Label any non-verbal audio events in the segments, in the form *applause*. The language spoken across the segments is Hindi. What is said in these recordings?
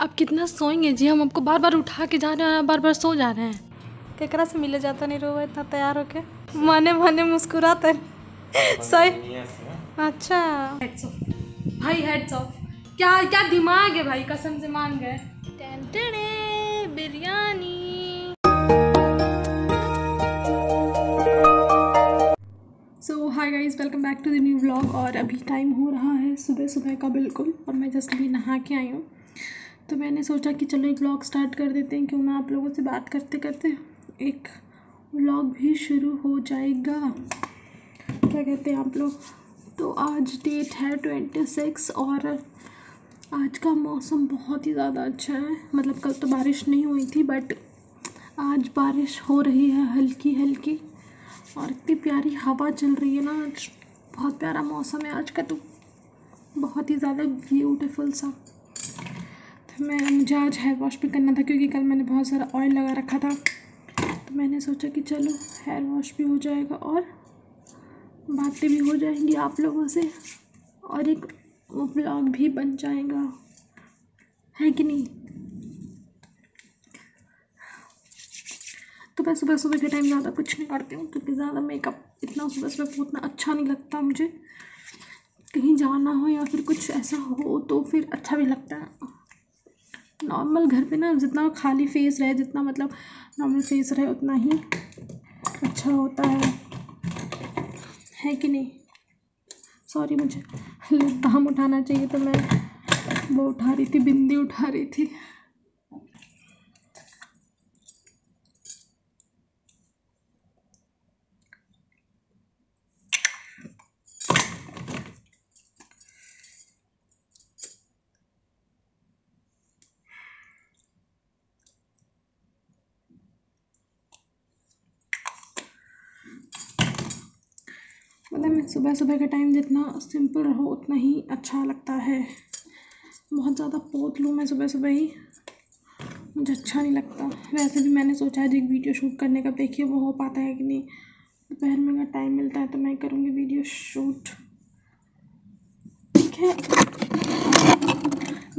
अब कितना सोएँगे जी? हम आपको बार बार उठा के जा रहे हैं बार बार सो जा रहे हैं। केकरा से मिले जाता नहीं रो? इतना तैयार होके। मने मने मुस्कुराते सही अच्छा। भाई हेड्स ऑफ़ क्या क्या दिमाग है भाई? कसम से मान गए biryani. So hi guys welcome back to the new vlog और अभी टाइम हो रहा है सुबह सुबह का बिल्कुल। और मैं जस्ट अभी नहा के आई हूँ। तो मैंने सोचा कि चलो एक व्लॉग स्टार्ट कर देते हैं, क्यों ना आप लोगों से बात करते करते एक व्लॉग भी शुरू हो जाएगा। क्या कहते हैं आप लोग? तो आज डेट है ट्वेंटी सिक्स और आज का मौसम बहुत ही ज़्यादा अच्छा है। मतलब कल तो बारिश नहीं हुई थी बट आज बारिश हो रही है हल्की हल्की और इतनी प्यारी हवा चल रही है ना, आज बहुत प्यारा मौसम है। आज का तो बहुत ही ज़्यादा ब्यूटीफुल सा मैं मुझे आज हेयर वॉश भी करना था क्योंकि कल मैंने बहुत सारा ऑयल लगा रखा था। तो मैंने सोचा कि चलो हेयर वॉश भी हो जाएगा और बातें भी हो जाएँगी आप लोगों से और एक ब्लॉग भी बन जाएगा। है कि नहीं? तो मैं सुबह सुबह के टाइम ज़्यादा कुछ नहीं करती हूँ क्योंकि ज़्यादा मेकअप इतना सुबह सुबह उतना अच्छा नहीं लगता मुझे। कहीं जाना हो या फिर कुछ ऐसा हो तो फिर अच्छा भी लगता है। नॉर्मल घर पे ना जितना खाली फेस रहे, जितना मतलब नॉर्मल फेस रहे, उतना ही अच्छा होता है। है कि नहीं? सॉरी मुझे दाम उठाना चाहिए तो मैं वो उठा रही थी, बिंदी उठा रही थी। मतलब मैं सुबह सुबह का टाइम जितना सिंपल रहो, उतना ही अच्छा लगता है। बहुत ज़्यादा पोत लूँ मैं सुबह सुबह ही, मुझे अच्छा नहीं लगता। वैसे भी मैंने सोचा है एक वीडियो शूट करने का देखिए वो हो पाता है कि नहीं। दोपहर में अगर टाइम मिलता है तो मैं करूँगी वीडियो शूट ठीक है?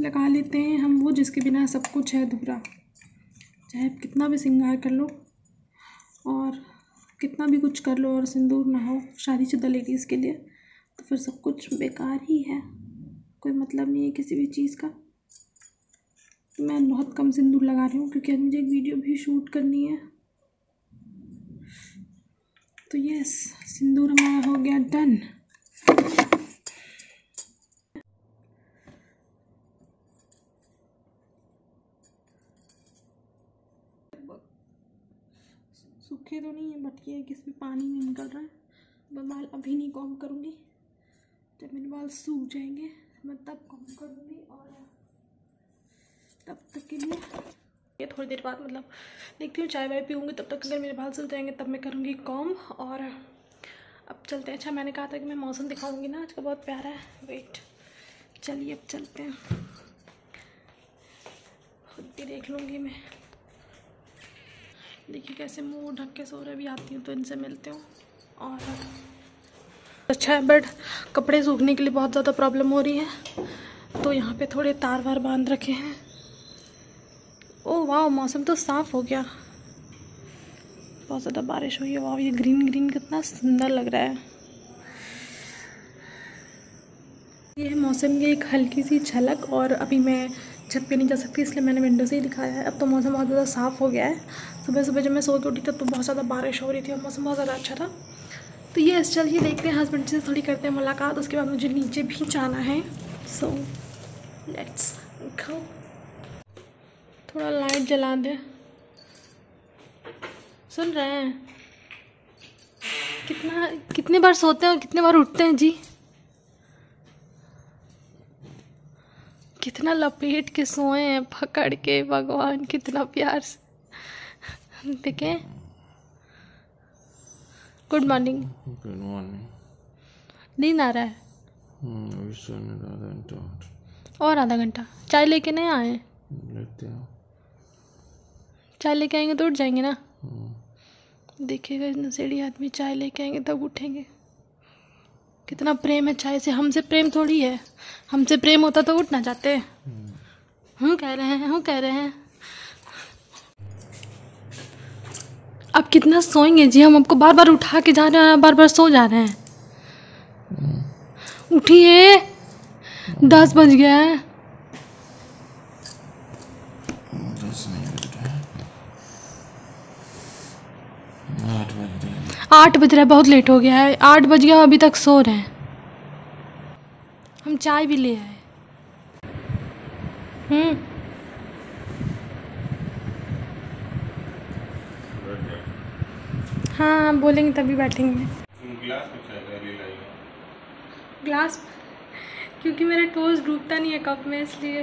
लगा लेते हैं हम वो, जिसके बिना सब कुछ है अधूरा। चाहे कितना भी सिंगार कर लो। और कितना भी कुछ कर लो और सिंदूर ना हो शादीशुदा लेडीज़ के लिए तो फिर सब कुछ बेकार ही है। कोई मतलब नहीं है किसी भी चीज़ का। मैं बहुत कम सिंदूर लगा रही हूँ क्योंकि मुझे एक वीडियो भी शूट करनी है। तो यस सिंदूर हमारा हो गया डन सूखे तो नहीं है, बट ये कि इसमें पानी नहीं निकल रहा है। मैं बाल अभी नहीं कॉम करूँगी। जब मेरे बाल सूख जाएँगे, मैं तब कॉम करूँगी और तब तक के लिए ये थोड़ी देर बाद मतलब देखती हूँ, चाय वाय पीऊँगी, तब तक अगर मेरे बाल सूख जाएँगे, तब मैं करूँगी कॉम। और अब चलते हैं। अच्छा मैंने कहा था कि मैं मौसम दिखाऊँगी ना, आज का बहुत प्यारा है। वेट चलिए अब चलते हैं। खुद भी देख लूँगी मैं। देखिए कैसे मुँह ढक के सो रहे भी आती हूँ तो इनसे मिलते हूँ। और अच्छा है बट कपड़े सूखने के लिए बहुत ज़्यादा प्रॉब्लम हो रही है। तो यहाँ पे थोड़े तार वार बाँध रखे हैं। ओ वाह मौसम तो साफ़ हो गया। बहुत ज़्यादा बारिश हुई है। वाह ये ग्रीन ग्रीन कितना सुंदर लग रहा है। ये मौसम की एक हल्की सी झलक और अभी मैं छत पे नहीं जा सकती, इसलिए मैंने विंडो से ही दिखाया है। अब तो मौसम बहुत ज़्यादा साफ़ हो गया है। सुबह सुबह जब मैं सो के उठी तब तो बहुत ज़्यादा बारिश हो रही थी और मौसम बहुत ज़्यादा अच्छा था। तो ये चलिए देखते हैं हस्बैंड से थोड़ी करते हैं मुलाकात, उसके बाद मुझे नीचे भी जाना है। सो लेट्स गो थोड़ा लाइट जला दे। सुन रहे हैं। कितना, कितने बार सोते हैं और कितने बार उठते हैं जी? कितना लपेट के सोए हैं पकड़ के भगवान कितना प्यार से। देखें। गुड मॉर्निंग गुड मॉर्निंग नींद आ रहा है। अभी आधा घंटा और आधा घंटा। चाय लेके नहीं आए लेते हो। चाय लेके आएँगे तो उठ जाएँगे ना? हम्म, देखिएगा इस नशेड़ी आदमी चाय लेके आएँगे तब उठेंगे। कितना प्रेम है चाय से हमसे प्रेम थोड़ी है। हमसे प्रेम होता तो उठ ना जाते। हूँ कह रहे हैं हूँ कह रहे हैं। अब कितना सोएँगे जी? हम आपको बार बार उठा के जा रहे हैं बार बार सो जा रहे हैं। उठिए। दस बज गया है दस नहीं बज रहा है आठ बज रहे हैं आठ बज रहा है बहुत लेट हो गया है। आठ बज गया अभी तक सो रहे हैं। हम चाय भी ले आए। हम्म। हाँ बोलेंगे तभी बैठेंगे। गिलास? क्योंकि मेरा टोस्ट डूबता नहीं है कप में इसलिए।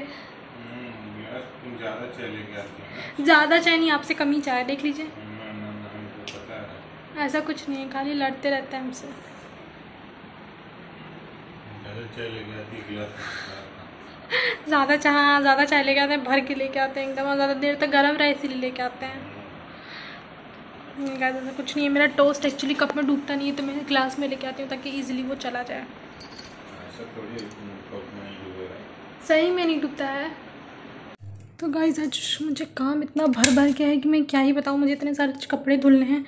ज़्यादा चाय लेके आते हो ज़्यादा चाय नहीं आपसे कम ही चाय देख लीजिए ना ना ना हमको पता है ऐसा कुछ नहीं है खाली लड़ते रहते हैं हमसे ज़्यादा चाय लेके आती है गिलास में ज़्यादा चाय लेके आते हैं भर के लेके आते हैं एकदम और ज़्यादा देर तक गर्म रहे इसीलिए लेके आते हैं। ऐसा कुछ नहीं है मेरा टोस्ट एक्चुअली कप में डूबता नहीं है तो मैं ग्लास में लेके आती हूँ ताकि इजीली वो चला जाए। ऐसा थोड़ी कप में सही में नहीं डूबता है। तो गाइज़ आज मुझे काम इतना भर भर के है कि मैं क्या ही बताऊँ, मुझे इतने सारे कपड़े धुलने हैं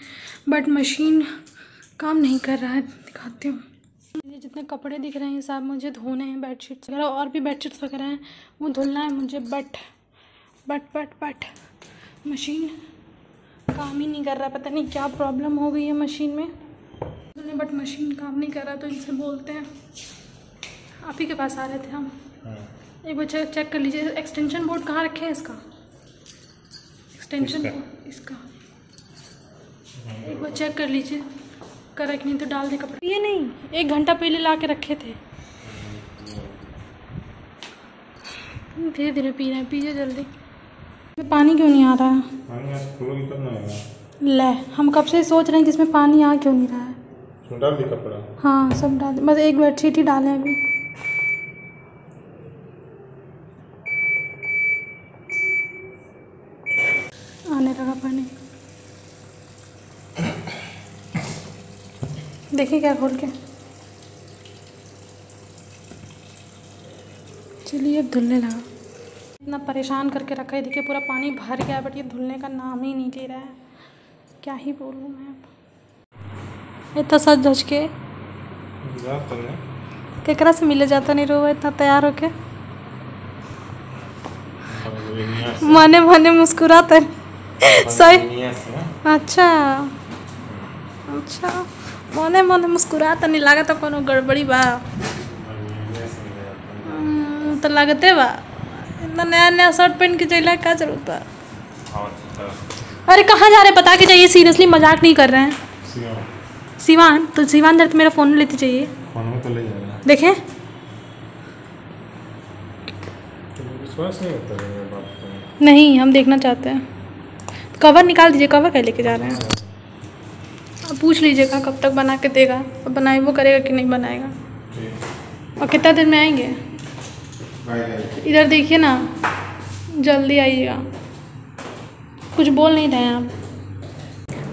बट मशीन काम नहीं कर रहा है, दिखाती हूँ। मुझे जितने कपड़े दिख रहे हैं, सब मुझे धोने हैं बेडशीट्स वगैरह, और भी बेडशीट्स वगैरह हैं, वो धुलना है मुझे but but but but machine काम ही नहीं कर रहा, पता नहीं क्या प्रॉब्लम हो गई है मशीन में। बट मशीन काम नहीं कर रहा तो इनसे बोलते हैं। आप ही के पास आ रहे थे हम। एक बार चेक चेक कर लीजिए। एक्सटेंशन बोर्ड कहाँ रखे हैं इसका? एक्सटेंशन इसका? बोर्ड इसका। एक बार चेक कर लीजिए। करेक्ट नहीं तो डाल दे कपड़े। ये नहीं। एक घंटा पहले ला के रखे थे। धीरे धीरे पी रहे हैं। पीजिए जल्दी। पानी क्यों नहीं आ रहा है? ले हम कब से सोच रहे हैं कि इसमें पानी आ क्यों नहीं रहा है? डाल दी कपड़ा। हाँ सब डाल दे। बस एक बेडशीट ही डालें अभी आने लगा पानी देखिए क्या खोल के। चलिए अब धुलने लगा। इतना परेशान करके रखा है देखिए पूरा पानी भर गया बट ये धुलने का नाम ही नहीं ले रहा है। क्या ही बोलूँ मैं अब। इतना सच धज के। तो केकरा से मिले जाता नहीं रो इतना तैयार होके। मने मने मुस्कुराता। सही अच्छा। अच्छा। मने मने मुस्कुराता नहीं लागत कोनो गड़बड़ी बा। हम्म, तो लगते बा। इतना नया नया शर्ट पहन के चला का ज़रूरत बा? अरे कहाँ जा रहे? बता के जाइए सीरियसली मज़ाक नहीं कर रहे हैं। सिवान तो सिवान जरा मेरा फ़ोन लेते चाहिए फ़ोन में तो ले जाएगा देखें। तो विश्वास नहीं होता तो नहीं हम देखना चाहते हैं। कवर निकाल दीजिए कवर क्या लेके जा रहे हैं। पूछ लीजिएगा कब तक बना के देगा और बनाए वो करेगा कि नहीं बनाएगा। और कितना देर में आएँगे? इधर देखिए ना जल्दी आइएगा। कुछ बोल नहीं रहे हैं आप।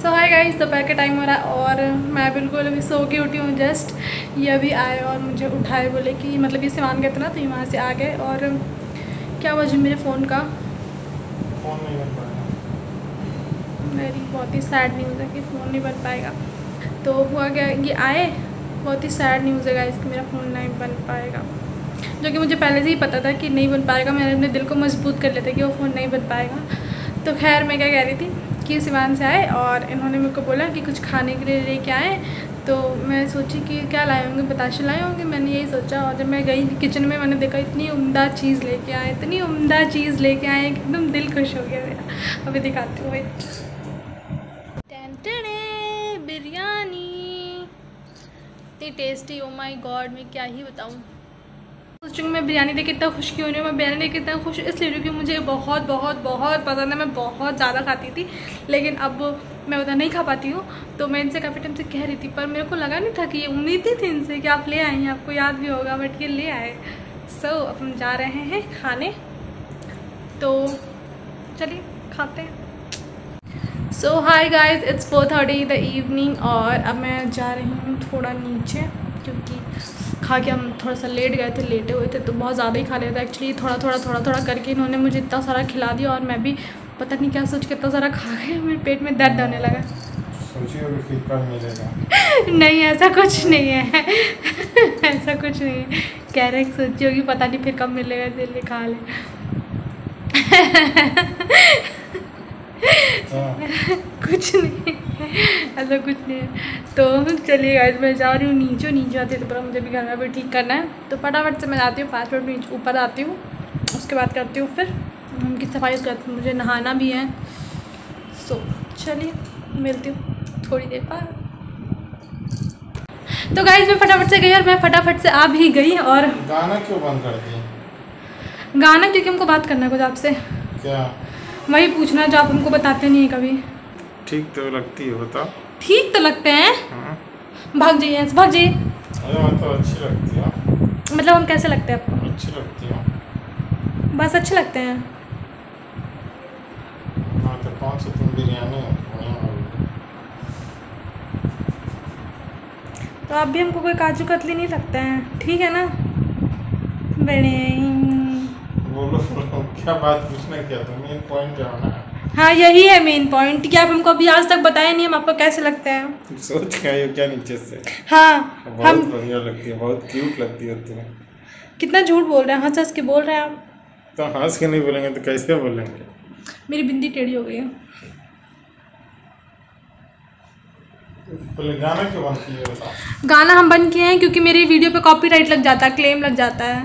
सो हाय गाइस दोपहर का टाइम हो रहा है और मैं बिल्कुल अभी सो के उठी हूँ जस्ट ये अभी आए और मुझे उठाए बोले कि मतलब ये सामान गए थे ना तो ये वहाँ से आ गए और क्या वजह मेरे फ़ोन का? फ़ोन नहीं मेरी बहुत ही सैड न्यूज़ है कि फ़ोन नहीं बन पाएगा। तो हुआ क्या, ये आए, बहुत ही सैड न्यूज़ है गाइस कि मेरा फ़ोन नहीं बन पाएगा। जो कि मुझे पहले से ही पता था कि नहीं बन पाएगा, मैंने अपने दिल को मज़बूत कर था कि वो फ़ोन नहीं बन पाएगा। तो खैर, मैं क्या कह रही थी कि सिवान से आए और इन्होंने मेरे को बोला कि कुछ खाने के लिए लेके आए। तो मैं सोची कि क्या लाए होंगे, बताशे लाए होंगे, मैंने यही सोचा और जब मैं गई किचन में, मैंने देखा इतनी उम्दा चीज़ लेके आए, इतनी उम्दा चीज़ लेके आए एकदम दिल खुश हो गया मेरा। अभी दिखाती हूँ इतनी टेस्टी ओ माई गॉड मैं क्या ही बताऊँ? सोच मैं बिरयानी देख के इतना खुश क्यों नहीं हूँ? मैं बिरयानी देख के इतना खुश इसलिए क्योंकि मुझे बहुत बहुत बहुत पसंद है। मैं बहुत ज़्यादा खाती थी। लेकिन अब मैं उधर नहीं खा पाती हूँ। तो मैं इनसे काफ़ी टाइम से कह रही थी पर मेरे को लगा नहीं था कि ये उम्मीद ही थी इनसे कि आप ले आए हैं। आपको याद भी होगा बट ये ले आए। सो so, अब हम जा रहे हैं खाने। तो चलिए खाते हैं। So hi guys it's four thirty the evening और अब मैं जा रही हूँ थोड़ा नीचे क्योंकि खा के हम थोड़ा सा लेट गए थे लेटे हुए थे तो बहुत ज़्यादा ही खा लिया था। एक्चुअली थोड़ा थोड़ा थोड़ा थोड़ा करके इन्होंने मुझे इतना सारा खिला दिया और मैं भी पता नहीं क्या सोच के इतना सारा खा गया मेरे पेट में दर्द होने लगा। *laughs* नहीं ऐसा कुछ नहीं है। *laughs* ऐसा कुछ नहीं है। कह रहे सोची होगी पता नहीं फिर कब मिलेगा इसलिए खा ले। *laughs* कुछ नहीं। ऐसा कुछ नहीं है। तो चलिए गाइस मैं जा रही हूँ नीचे नीचे आती तो पर मुझे भी घर में भी ठीक करना है। तो फटाफट से मैं जाती हूँ पाँच मिनट नीचे ऊपर आती हूँ। उसके बाद करती हूँ फिर उनकी सफ़ाई करती हूँ मुझे नहाना भी है। सो चलिए मिलती हूँ थोड़ी देर बाद। तो गाइस मैं फटाफट से गई और मैं फटाफट से आ भी गई और गाना क्यों बंद कर दिए गाना क्योंकि हमको बात करना है कुछ आपसे। क्या? वही पूछना जो आप हमको बताते नहीं हैं कभी। ठीक तो लगती है बताओ। ठीक तो लगते हैं? हाँ। भाग जाइए भाग जाइए। अरे मैं तो अच्छी लगती है। मतलब हम कैसे लगते हैं आपको? अच्छी लगती है। बस अच्छे लगते हैं। हाँ तो कौन सी तुम बिरयानी तो आप भी हमको कोई काजू कतली नहीं लगते हैं। ठीक है ना? बड़े बोलो क्या बात पूछना क्या? तुम मेन पॉइंट जाओ ना हाँ यही है मेन पॉइंट कि आप हमको अभी आज तक बताए नहीं हम आपको कैसे लगते हैं? सोच के हो क्या नीचे से? हाँ बहुत हम बढ़िया लगती है बहुत क्यूट लगती है तुम कितना झूठ बोल रहे हैं हंस हंस के बोल रहे हैं आप। तो हंस के नहीं बोलेंगे तो कैसे बोलेंगे? मेरी बिंदी टेढ़ी हो गई है। गाना क्यों बंद किए गाना हम बंद किए हैं क्योंकि मेरी वीडियो पे कॉपीराइट लग जाता है क्लेम लग जाता है।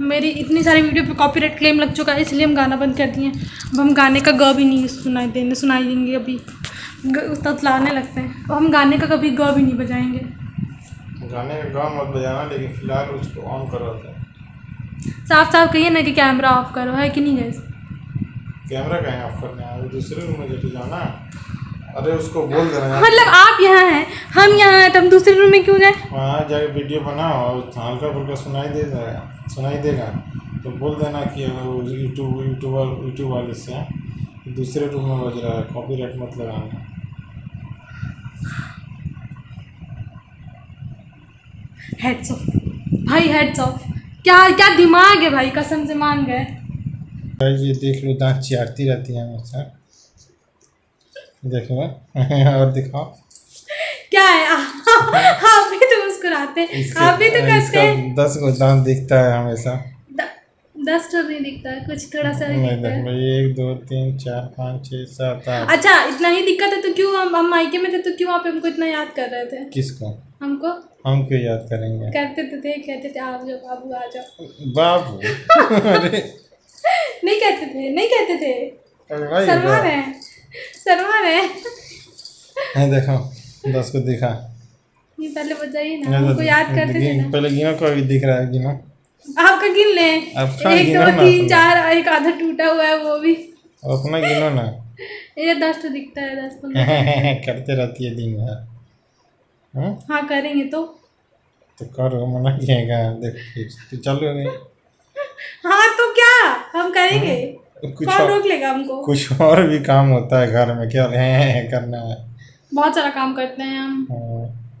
मेरी इतनी सारी वीडियो पे कॉपीराइट क्लेम लग चुका है इसलिए हम गाना बंद कर दिए अब हम गाने का ग भी नहीं सुनाई देंगे सुनाई देंगे अभी। ग- ततलाने लगते हैं। अब हम गाने का कभी ग भी नहीं बजाएँगे। गाने का गाँव मत बजाना लेकिन फ़िलहाल उसको ऑन करो तो। साफ़ साफ़ कहिए ना कि कैमरा ऑफ़ करो है कि नहीं गैस कैमरा कहीं ऑफ़ करना है? दूसरे रूम में जाना अरे उसको बोल देना मतलब आप यहाँ हैं हम यहाँ हैं तो हम दूसरे रूम में क्यों जाए? वहाँ जाके वीडियो बनाओ और हल्का फुल्का सुनाई दे जाएगा सुनाई देगा। तो बोल देना कि अगर यूट्यूब यूट्यूबर यूट्यूब वाले से दूसरे रूम में बज रहा है कॉपीराइट मत लगाना। हेड्स ऑफ़ भाई हेड्स ऑफ़ क्या क्या दिमाग है भाई कसम से मान गए। भाई ये देख लो दांत चियारती रहती है हमेशा। देखो *laughs* और दिखाओ। क्या है? *laughs* आप भी तो मुस्कुराते आप भी तो करते हैं। दस गो दांत दिखता है हमेशा। द- दस तो नहीं दिखता है कुछ थोड़ा सा नहीं दिखता है। एक दो तीन चार पाँच छः सात आठ। अच्छा इतना ही दिक्कत है तो क्यों हम हम मायके में थे तो क्यों आप हमको इतना याद कर रहे थे? किसको? हमको? हम क्यों याद करेंगे? करते तो थे कहते थे आप जाओ बाबू आ जाओ। बाबू? *laughs* नहीं कहते थे नहीं कहते थे। रहे हैं। शर्मा रहे हैं। देखो दस को दिखा। ये पहले बताइए ना हमको याद करते थे ना। पहले गिनो को अभी दिख रहा है गिनो। आपका गिन लें। एक दो तीन चार एक आधा टूटा हुआ है वो भी। अपना गिनो ना। ये दस तो दिखता है दस पंद्रह *laughs* करते रहती है दिन भर। हाँ? हाँ करेंगे तो। तो करो मना किएगा देख तो चलो नहीं हाँ तो क्या? हम करेंगे। कुछ कौन और रोक लेगा हमको? कुछ और भी काम होता है घर में क्या है, है, है करना है। बहुत सारा काम करते हैं हम। हाँ,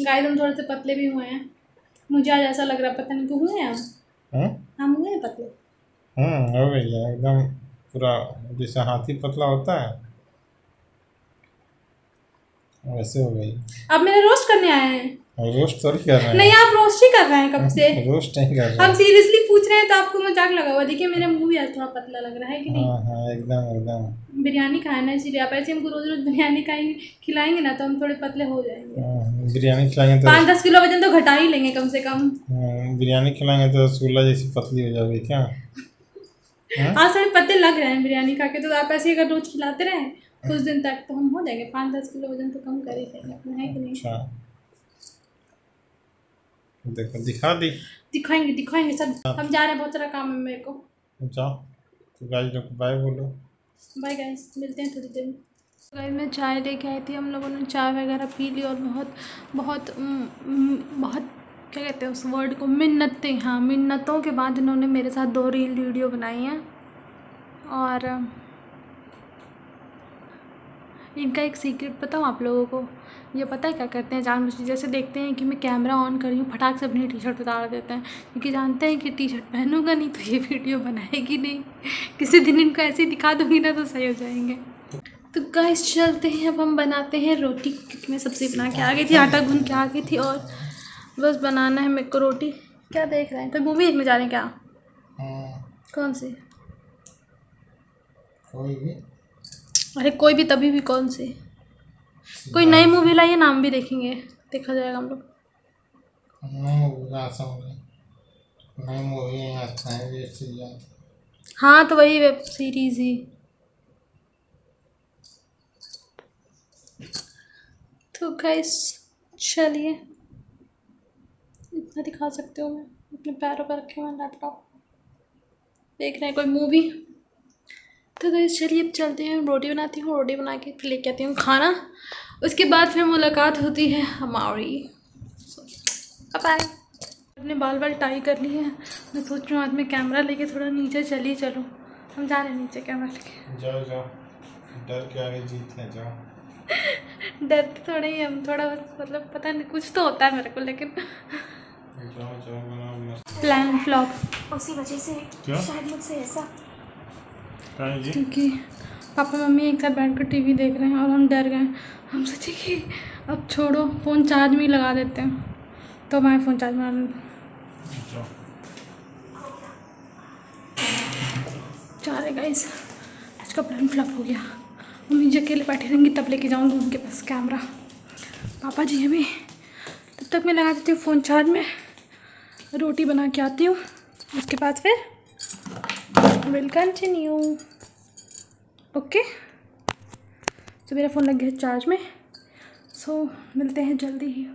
गाइस हम थोड़े से पतले भी हुए हैं। मुझे आज ऐसा लग रहा है पता नहीं क्यों हुए हैं हम। हाँ? हम हुए हैं पतले? हम्म हो गई है एकदम पूरा जैसे हाथी पतला होता है। वैसे हो गई। अब मेरे रोस्ट करने आए हैं। रोस्ट थोड़ी कर रहे हैं। नहीं आप रोस्ट ही कर रहे हैं कब से? रोस्ट नहीं कर रहे हम सीरियसली पूछ रहे हैं तो आपको मज़ाक लगा हुआ देखिए मेरा मुँह भी आज थोड़ा पतला लग रहा है कि नहीं? हाँ हाँ एकदम एकदम। बिरयानी खाना है इसीलिए। आप ऐसे हमको रोज रोज बिरयानी खाएँगे खिलाएँगे ना तो हम थोड़े पतले हो जाएँगे। हाँ, बिरयानी खिलाएँगे तो पाँच दस किलो वज़न तो घटा ही लेंगे कम से कम। हाँ, बिरयानी खिलाएँगे तो रसगुल्ला जैसी पतली हो जाएगी क्या? हाँ? थोड़े पत्ते लग रहे हैं बिरयानी खा के। तो आप ऐसे अगर रोज खिलाते रहे कुछ दिन तक तो हम हो जाएँगे। पाँच दस किलो वज़न तो कम कर ही लेंगे। अपना है कि नहीं? अच्छा। देखो दिखा दी। दिखाएँगे दिखाएँगे सब हम जा रहे हैं बहुत सारा काम है मेरे को। जाओ। तो गाइस लोग बाय बोलो। बाय गाइस मिलते हैं थोड़ी देर में। गाइस मैं चाय लेके आई थी। हम लोगों ने चाय वगैरह पी ली और बहुत बहुत बहुत क्या कहते हैं उस वर्ड को मिन्नतें हाँ मिन्नतों के बाद इन्होंने मेरे साथ दो रील वीडियो बनाई हैं। और इनका एक सीक्रेट बताऊँ आप लोगों को? ये पता है क्या करते हैं? जान बुझ जैसे देखते हैं कि मैं कैमरा ऑन कर रही हूँ फटाक से अपनी टी शर्ट उतार देते हैं क्योंकि जानते हैं कि टी शर्ट पहनूँगा नहीं तो ये वीडियो बनाएगी नहीं। किसी दिन इनको ऐसे ही दिखा दूँगी ना तो सही हो जाएँगे। तो गाइस चलते हैं अब हम बनाते हैं रोटी। क्योंकि मैं सब्ज़ी बना के आ गई थी आटा गूंद के आ गई थी और बस बनाना है मेरे को रोटी। क्या देख रहे हैं? कोई मूवी देखने जा रहे हैं क्या? हाँ, कौन सी? कोई भी। अरे कोई भी तभी भी कौन सी? कोई नई मूवी लाइए नाम भी देखेंगे। देखा जाएगा हम लोग। नई मूवी आसा मूवी नई मूवी आता है वेब सीरीज़ हाँ। तो वही वेब सीरीज़ ही। तो गाइस चलिए। इतना दिखा सकते हो मैं। अपने पैरों पर रखे हुए लैपटॉप देख रहे हैं कोई मूवी तो गाइस चलिए अब चलते हैं। रोटी बनाती हूँ रोटी बना के फिर लेके आती हूँ खाना। उसके बाद फिर मुलाकात होती है हमारी। बाय अपने बाल बाल टाई कर लिए हैं। मैं सोच रही हूँ आज मैं कैमरा लेके थोड़ा नीचे चली चलूँ। हम जा रहे हैं नीचे कैमरा लेके। जाओ जाओ। डर के आगे जीत है जाओ *laughs* डरते थोड़ा ही हम थोड़ा बस मतलब पता नहीं कुछ तो होता है मेरे को लेकिन जाओ जाओ प्लान फ्लॉप उसी वजह से क्यों? शायद मुझसे ऐसा क्योंकि पापा मम्मी एक साथ बैठ कर टी देख रहे हैं और हम डर गए। हम सोचे कि अब छोड़ो फ़ोन चार्ज में ही लगा देते हैं। तो हमारे फ़ोन चार्ज में जा रहे गाइस आज का प्लान फ्लॉप हो गया। मम्मी जी अकेले बैठे रहेंगी तब लेके जाऊँगी उनके पास कैमरा पापा जी हमें तब तक मैं लगा देती हूँ फ़ोन चार्ज में। रोटी बना के आती हूँ उसके बाद फिर विल कंटिन्यू ओके तो मेरा फ़ोन लग गया चार्ज में. सो so, मिलते हैं जल्दी ही.